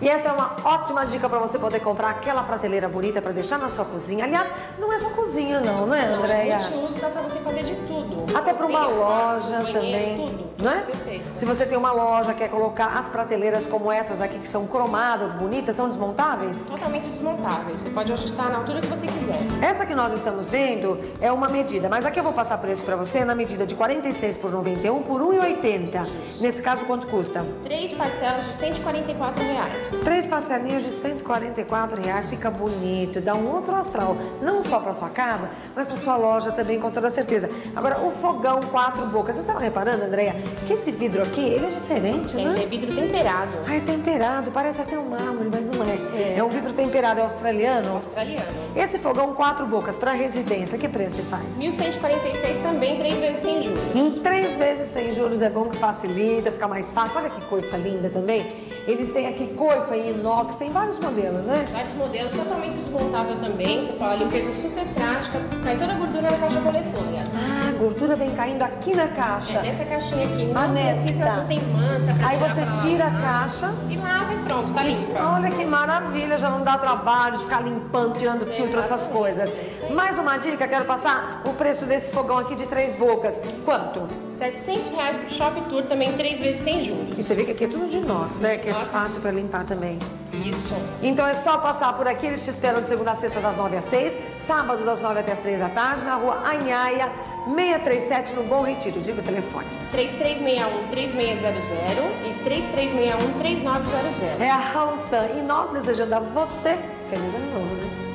E esta é uma ótima dica para você poder comprar aquela prateleira bonita para deixar na sua cozinha. Aliás, não é só cozinha não, né, Andréia? Fazer de tudo. Até para uma loja banheiro, também, tudo. não é? Perfeito. Se você tem uma loja, quer colocar as prateleiras como essas aqui, que são cromadas, bonitas, são desmontáveis? Totalmente desmontável. Você pode ajustar na altura que você quiser. Essa que nós estamos vendo é uma medida, mas aqui eu vou passar preço para você na medida de 46 por 91 por 1,80. Nesse caso, quanto custa? Três parcelas de 144 reais. Três parcelinhas de 144 reais, fica bonito, dá um outro astral, não só para sua casa, mas para sua loja também, com toda certeza. Agora, o fogão quatro bocas, você estava reparando, Andréia, que esse vidro aqui, ele é diferente, Ele né? é vidro temperado. Ah, é temperado, parece até um mármore, mas não é. É, um vidro temperado, é australiano. Australiano. Esse fogão quatro bocas para residência, que preço você faz? 1146 também, três vezes sem juros. Em três vezes sem juros é bom que facilita, fica mais fácil. Olha que coifa linda também. Eles têm aqui coifa em inox, tem vários modelos, né? Vários modelos totalmente desmontável também. Você fala, limpeza super prática. Cai toda a gordura na caixa coletora. Ah, a gordura vem caindo aqui na É caixa. nessa caixinha aqui. Não Ah, nesta. não tem manta pra Aí você tira a caixa. E lava e pronto, tá limpa. Olha que maravilha, já não dá trabalho de ficar limpando, tirando filtro, essas coisas. Mais uma dica, quero passar o preço desse fogão aqui de três bocas. Quanto? 700 reais pro Shop Tour também, três vezes sem juros. E você vê que aqui é tudo de inox, né? Que é fácil para limpar também. Isso. Então é só passar por aqui, eles te esperam de segunda a sexta das 9 às 6, sábado das 9 até as 3 da tarde, na rua Anhaia, 637, no Bom Retiro. Diga o telefone. 3361-3600 e 3361-3900. É a Hansan e nós desejando a você feliz ano novo, né?